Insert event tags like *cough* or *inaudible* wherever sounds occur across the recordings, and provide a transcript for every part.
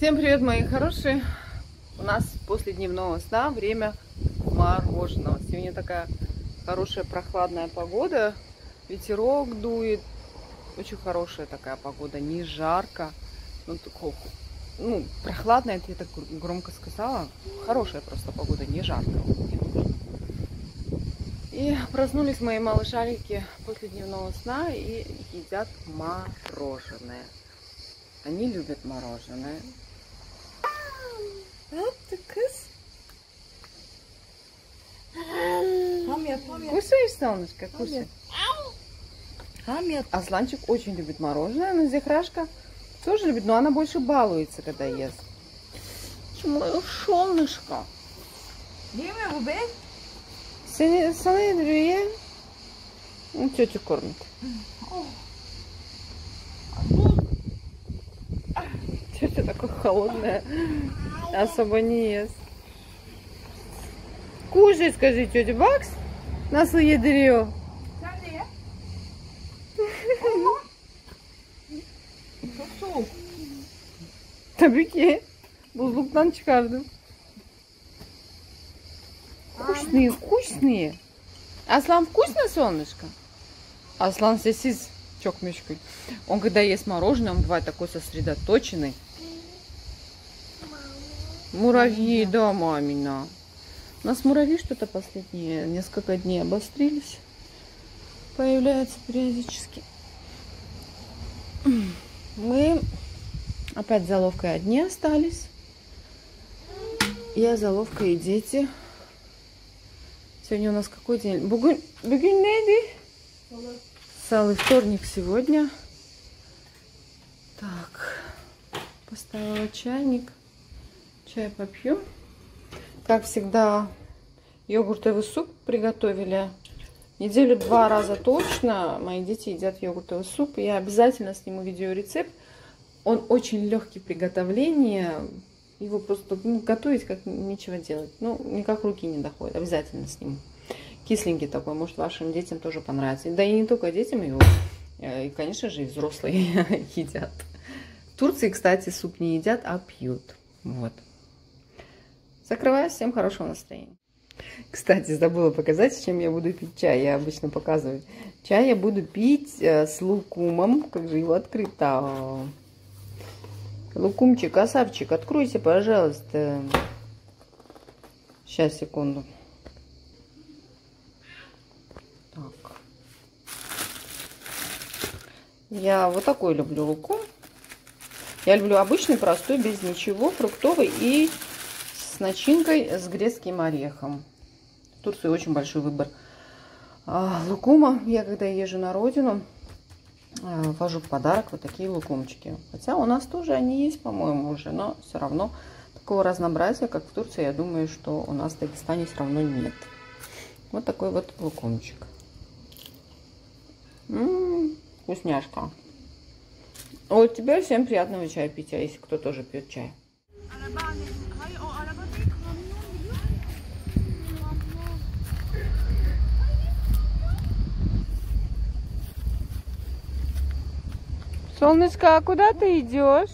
Всем привет, мои хорошие! У нас после дневного сна время мороженого. Сегодня такая хорошая прохладная погода. Ветерок дует. Очень хорошая такая погода. Не жарко. Ну, такого, ну прохладная, это я так громко сказала. Хорошая просто погода, не жарко. И проснулись мои малышарики после дневного сна и едят мороженое. Они любят мороженое. Hop, de kus. Хамед, хамед. Кушаешь, солнышко? Кушай. Хамед. Асланчик очень любит мороженое, но Зехрашка тоже любит, но она больше балуется, когда ест. Мое солнышко. Seni, sana yediriyor ye. Ну, тетя кормит. Тетя такая холодная, особо не ест. Кушай, скажи, тетя Бакс. Çok soğuk. Tabii ki. Buzluktan çıkardım. Вкусные, вкусные. Аслан вкусно, солнышко? Аслан сосис чокмешкой. Он когда ест мороженое, он бывает такой сосредоточенный. Муравьи, да, мамина. У нас муравьи что-то последние несколько дней обострились. Появляются периодически. Мы опять за ловкой одни остались. Я за ловкой и дети. Сегодня у нас какой день? Бугун, Бугун нейди? Салый вторник сегодня. Так, поставила чайник. Чай попью. Как всегда, йогуртовый суп приготовили. Неделю два раза точно мои дети едят йогуртовый суп. Я обязательно сниму видеорецепт. Он очень легкий в. Его просто ну, готовить как нечего делать. Ну, никак руки не доходят. Обязательно сниму. Кисленький такой. Может, вашим детям тоже понравится. Да и не только детям его. И, конечно же, и взрослые *laughs* едят. В Турции, кстати, суп не едят, а пьют. Вот. Закрываю. Всем хорошего настроения. Кстати, забыла показать, с чем я буду пить чай. Я обычно показываю. Чай я буду пить э, с лукумом. Как же его открыто? Лукумчик, Асапчик, откройся, пожалуйста. Сейчас, секунду. Так. Я вот такой люблю лукум. Я люблю обычный, простой, без ничего, фруктовый и с начинкой с грецким орехом. В Турции очень большой выбор а, лукума. Я когда езжу на родину, а, вожу в подарок вот такие лукумчики. Хотя у нас тоже они есть, по-моему, уже, но все равно такого разнообразия, как в Турции, я думаю, что у нас в Дагестане все равно нет. Вот такой вот лукумчик. М-м, вкусняшка. Вот теперь всем приятного чая пить, а если кто тоже пьет чай. Солнышко, а куда ты идешь?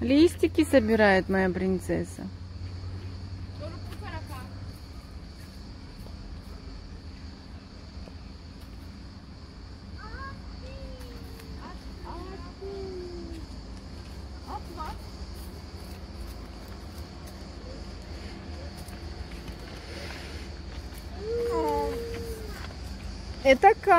Листики собирает моя принцесса.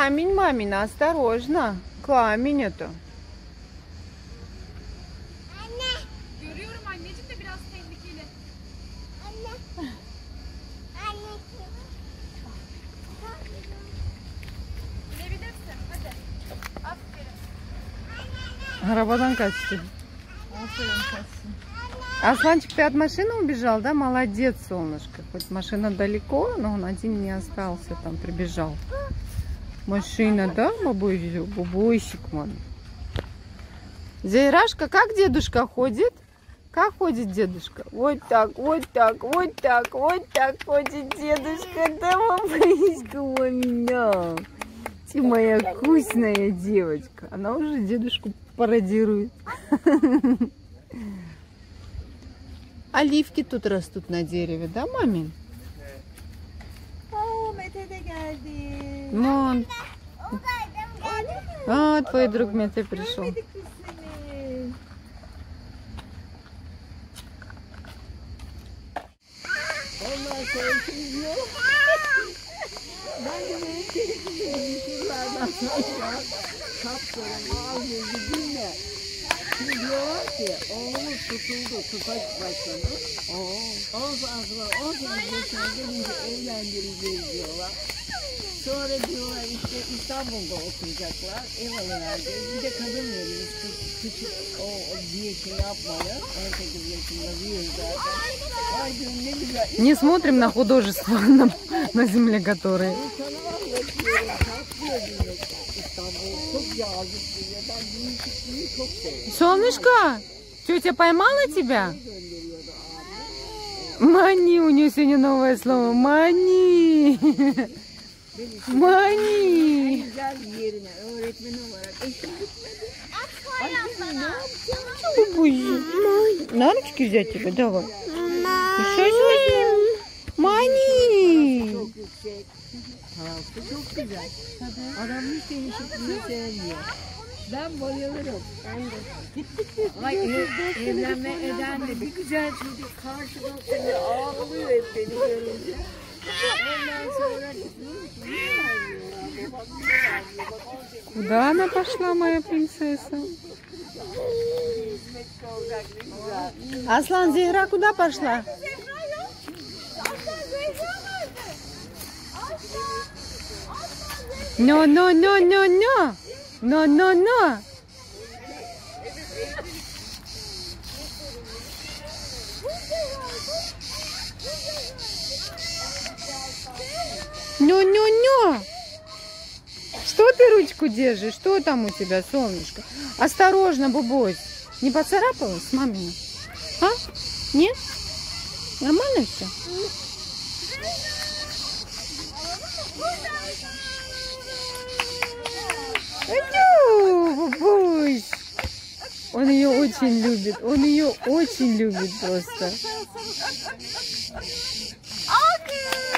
Камень, мамина, осторожно. Камень это. Görüyorum anneciğim de biraz tehlikeli. Kaçsın. Асланчик, ты от машины убежал, да? Молодец, солнышко. Хоть машина далеко, но он один не остался, там прибежал. Машина, да, бабой, бабойщик, ман. Зейрашка, как дедушка ходит? Как ходит дедушка? Вот так, вот так, вот так, вот так ходит дедушка. Да, мамочка у меня. Ты моя вкусная девочка. Она уже дедушку пародирует. *laughs* Оливки тут растут на дереве, да, мамин? Oo, Mete de geldi. Вон. А, твой друг Мете пришел. Görmedik biz seni. Ondan sonra işimiz yok. Ben de benim telefonum şuralardan sonra kaptırım ağzını dinle. Şimdi diyorlar ki oğlumuz tutuldu tutaç başkanı. Ondan sonra 18 yaşına gelince evlendireceğiz diyorlar. Sonra diyorlar işte İstanbul'da oturacaklar. Ev alacağız. Bir de kadın veriyoruz. Küçük o, o diye şey yapmalı. 18 yaşında büyür zaten. Ay diyorum ne güzel. Не смотрим на художество на, на земле seviyorum. Солнышко, тетя поймала тебя? Мани, у нее сегодня новое слово. Мани. Мани. Güzel bir yerine öğretmen olarak eşim gitmedi. Ay kızım ne yapacağım? На ручки взять тебя, давай. Что Мани. Çok yüksek. Tarafı çok güzel. Adam hiç değişikliği sevmiyor. Ben bayılırım. Ben de. Ay ev, evlenme eden de bir güzel çocuk karşıda seni ağlıyor hep beni görünce. Ondan sonra diyorum ki niye ağlıyor? Bak niye ağlıyor? Bak 18 Куда она пошла, моя принцесса? Аслан, Зехра куда пошла? Но, но, но, но, но. Но, но, но. Но. Что ты ручку держишь? Что там у тебя, солнышко? Осторожно, Бубось. Не поцарапалась, мамина? А? Нет? Нормально все? Бубусь. Он ее очень любит. Он ее очень любит просто.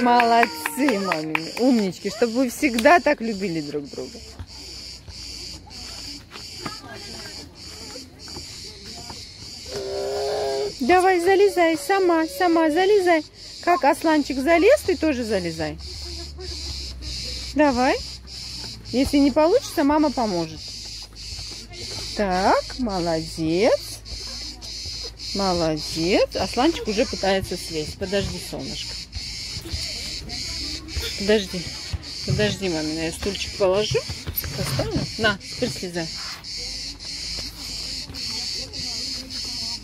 Молодцы, мамины. Умнички, чтобы вы всегда так любили друг друга. Давай, залезай, сама, сама, залезай. Как Асланчик залез, ты тоже залезай. Давай. Если не получится, мама поможет. Так, молодец. Молодец. Асланчик уже пытается слезть. Подожди, солнышко. Подожди. Подожди, мамина, я стульчик положу. Поставлю. На, теперь.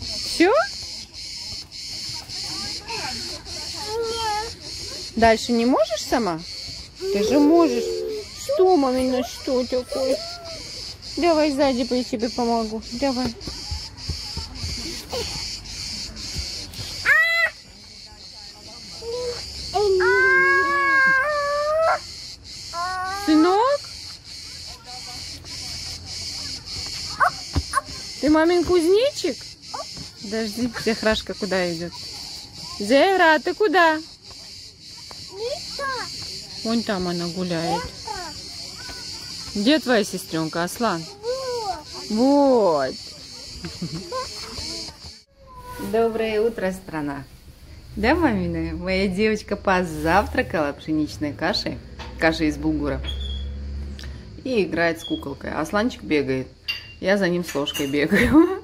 Все? Дальше не можешь сама? Ты же можешь. Что, мамина, что такое? Давай сзади я тебе помогу. Давай. Сынок? Ты мамин кузнечик? Подожди, Зехрашка куда идет? Зера, а ты куда? Вон там она гуляет. Где твоя сестренка, Аслан? Вот. Доброе утро, страна. Да, мамина? Моя девочка позавтракала пшеничной кашей, кашей из булгура. И играет с куколкой. Асланчик бегает. Я за ним с ложкой бегаю.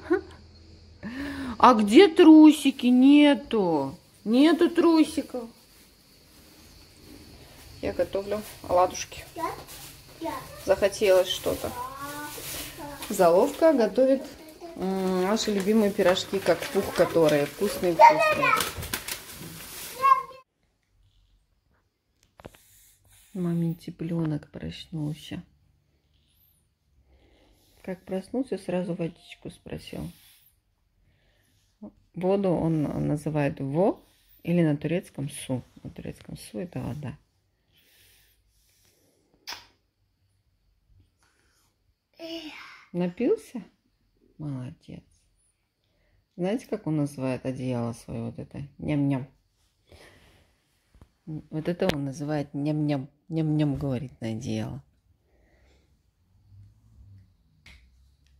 А где трусики? Нету. Нету трусиков. Я готовлю оладушки. Захотелось что-то. Заловка готовит наши любимые пирожки, как пух, которые вкусные-вкусные. Мамин цыпленок проснулся. Как проснулся, сразу водичку спросил. Воду он называет во или на турецком су. На турецком су это вода. Напился? Молодец. Знаете, как он называет одеяло свое вот это? Ням-ням. Вот это он называет ням-ням. Ням-ням говорит на одеяло.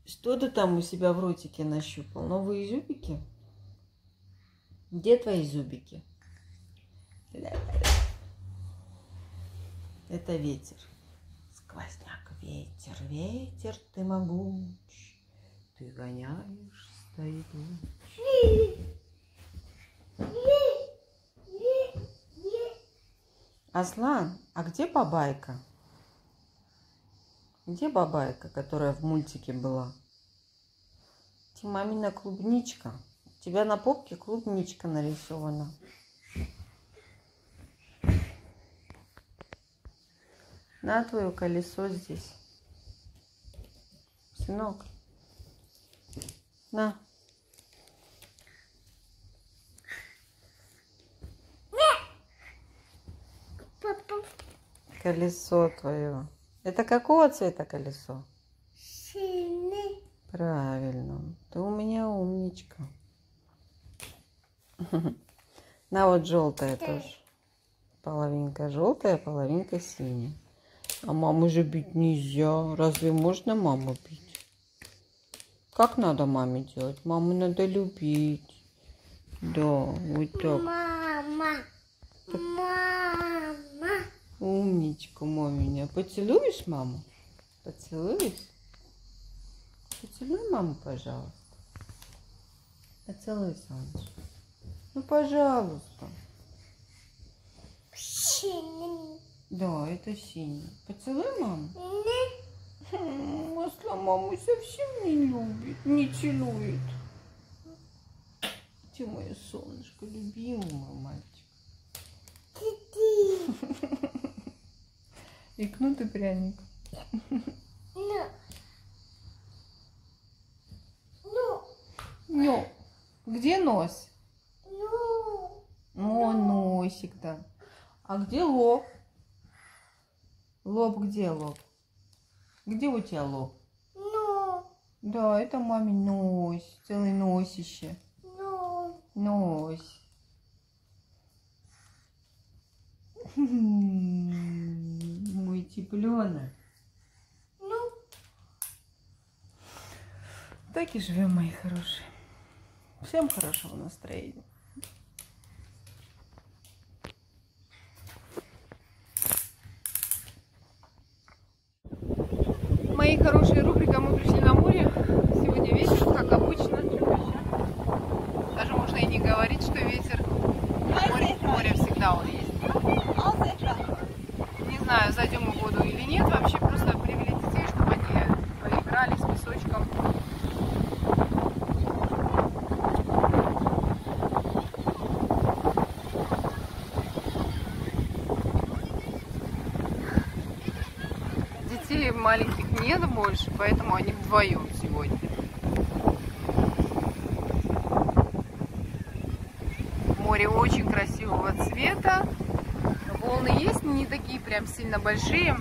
Что ты там у себя в ротике нащупал? Новые зубики? Где твои зубики? Это ветер. Сквозняк, ветер, ветер, ты могуч. Ты гоняешь, стоит луч. Аслан, а где бабайка? Где бабайка, которая в мультике была? Ты мамина клубничка. У тебя на попке клубничка нарисована. На твое колесо здесь. Сынок. На. Колесо твое. Это какого цвета колесо? Синий. Правильно. Ты у меня умничка. *laughs* На вот желтая тоже. Половинка желтая, половинка синяя. А маму же бить нельзя. Разве можно маму бить? Как надо маме делать? Маму надо любить. Да, вот так. Мама. Мама. Умничка, маменя. Поцелуешь маму? Поцелуешь? Поцелуй маму, пожалуйста. Поцелуй, солнышко. Ну, пожалуйста. Синий. Да, это синий. Поцелуй маму. Масла маму совсем не любит, не целует. Ты мое солнышко, любимый мой мальчик. И кнут и пряник. Ну. Ну. Ну, где нос? Ну. О, носик, да. А где лоб? Лоб где лоб? Где у тебя лоб? Ну. Да, это мамин нос, целый носище. Ну. Нос. Мой *laughs* цыпленок. Ну. Так и живем, мои хорошие. Всем хорошего настроения. Мои хорошие, рубрика «Мы пришли на море». Сегодня вечер, как обычно. Даже можно и не говорить, что ветер. Море, море всегда он есть. Не знаю, зайдем мы в воду или нет. Вообще просто привели детей, чтобы они поиграли с песочком. Детей маленьких нет больше, поэтому они вдвоем сегодня. Море очень красивого цвета. Волны есть, но не такие прям сильно большие.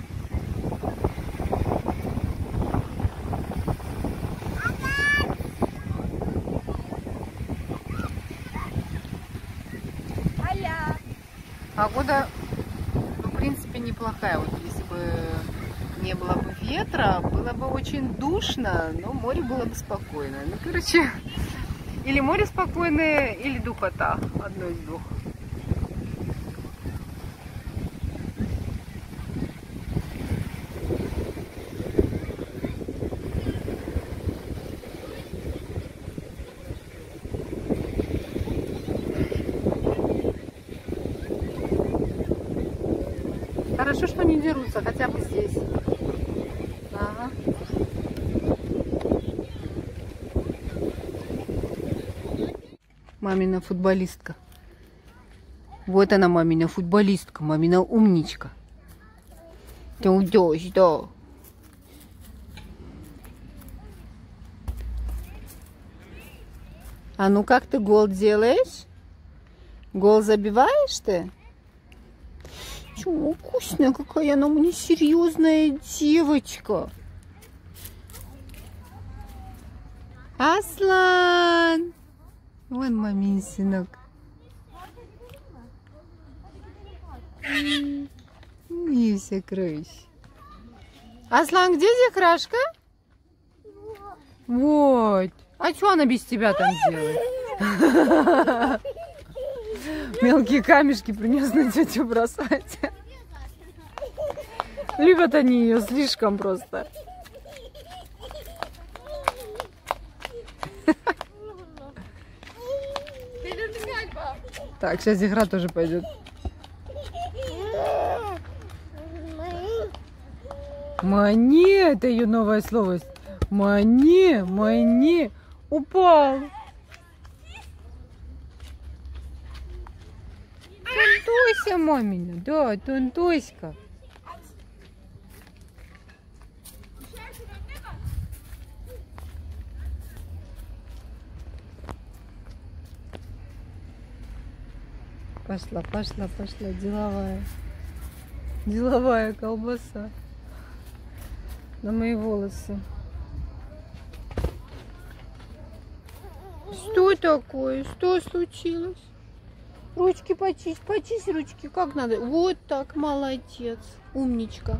Погода, ну, в принципе, неплохая. Вот если бы не было бы ветра, было бы очень душно, но море было бы спокойное. Ну, короче, *laughs* или море спокойное, или духота. Одно из двух. Хорошо, что не дерутся, хотя бы здесь. Мамина футболистка. Вот она, мамина футболистка, мамина умничка. Ты уйдешь, да. А ну как ты гол делаешь? Гол забиваешь ты? Чего вкусная какая она мне серьезная девочка. Аслан! Вон мамин сынок. Не сокровище. Аслан, где Зехрашка? Вот. А что она без тебя там делает? *laughs* Мелкие камешки принес на тетю бросать. *laughs* Любят они ее слишком просто. Так, сейчас игра тоже пойдет. Мане, это ее новое слово. Мане, мане, упал. Тунтуся, мамина, да, Тунтуська. Пошла, пошла, пошла, деловая. Деловая колбаса. На мои волосы. Что такое? Что случилось? Ручки почисть, почисть ручки. Как надо? Вот так, молодец. Умничка.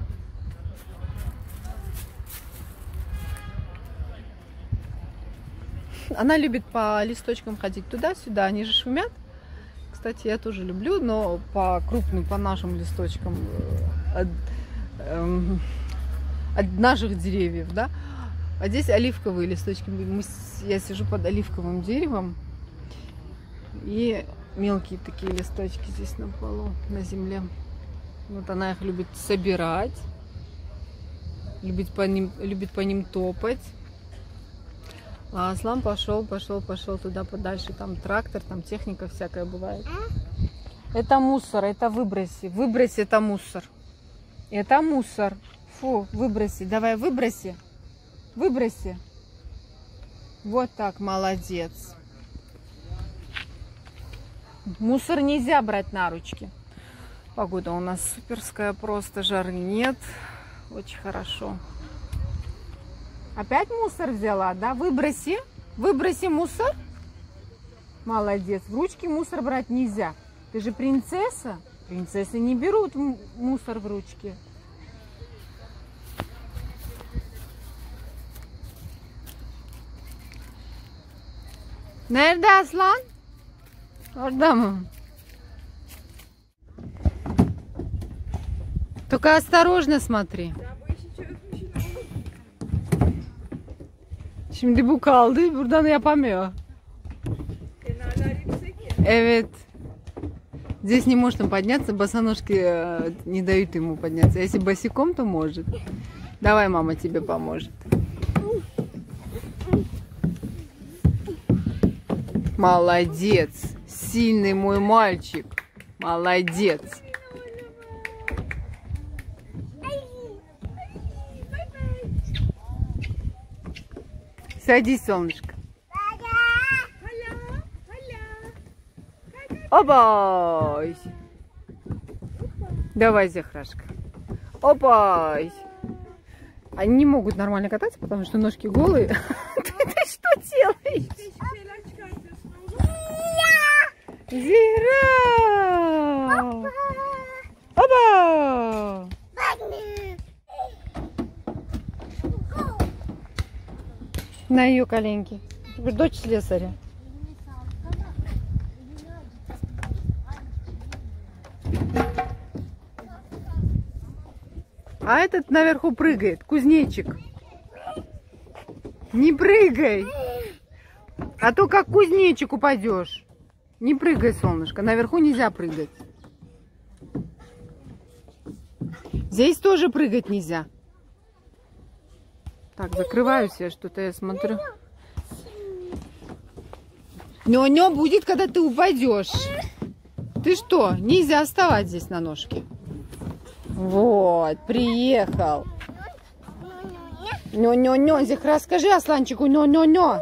Она любит по листочкам ходить туда-сюда. Они же шумят. Кстати, я тоже люблю, но по крупным, по нашим листочкам э, от, эм, от наших деревьев, да. А здесь оливковые листочки. Мы, я сижу под оливковым деревом. И мелкие такие листочки здесь на полу, на земле. Вот она их любит собирать. Любит по ним, любит по ним топать. А Аслан пошел, пошел, пошел туда подальше. Там трактор, там техника всякая бывает. Это мусор, это выброси. Выброси, это мусор. Это мусор. Фу, выброси. Давай, выброси. Выброси. Вот так, молодец. Мусор нельзя брать на ручки. Погода у нас суперская, просто жары нет. Очень хорошо. Опять мусор взяла, да? Выброси. Выброси мусор. Молодец. В ручки мусор брать нельзя. Ты же принцесса. Принцессы не берут мусор в ручки. Nerede aslan? Orada mı? Только осторожно смотри. Şimdi bu kaldı. Buradan yapamıyor. Evet. Здесь не может он подняться, босоножки э, не дают ему подняться. Если босиком, то может. Давай, мама тебе поможет. Молодец. Сильный мой мальчик. Молодец. Садись, солнышко. Опа! Давай, Зехрашка. Опа! Они не могут нормально кататься, потому что ножки голые. *laughs* Ты что делаешь? Зира! Опа! На ее коленки. Дочь слесаря. А этот наверху прыгает, кузнечик. Не прыгай. А то как кузнечик упадешь. Не прыгай, солнышко. Наверху нельзя прыгать. Здесь тоже прыгать нельзя. Так, закрываюсь я что-то, я смотрю. Нё-нё будет, когда ты упадешь. Ты что? Нельзя оставать здесь на ножке. Вот, приехал. Нё-нё-нё, Зихра, скажи Асланчику нё-нё-нё.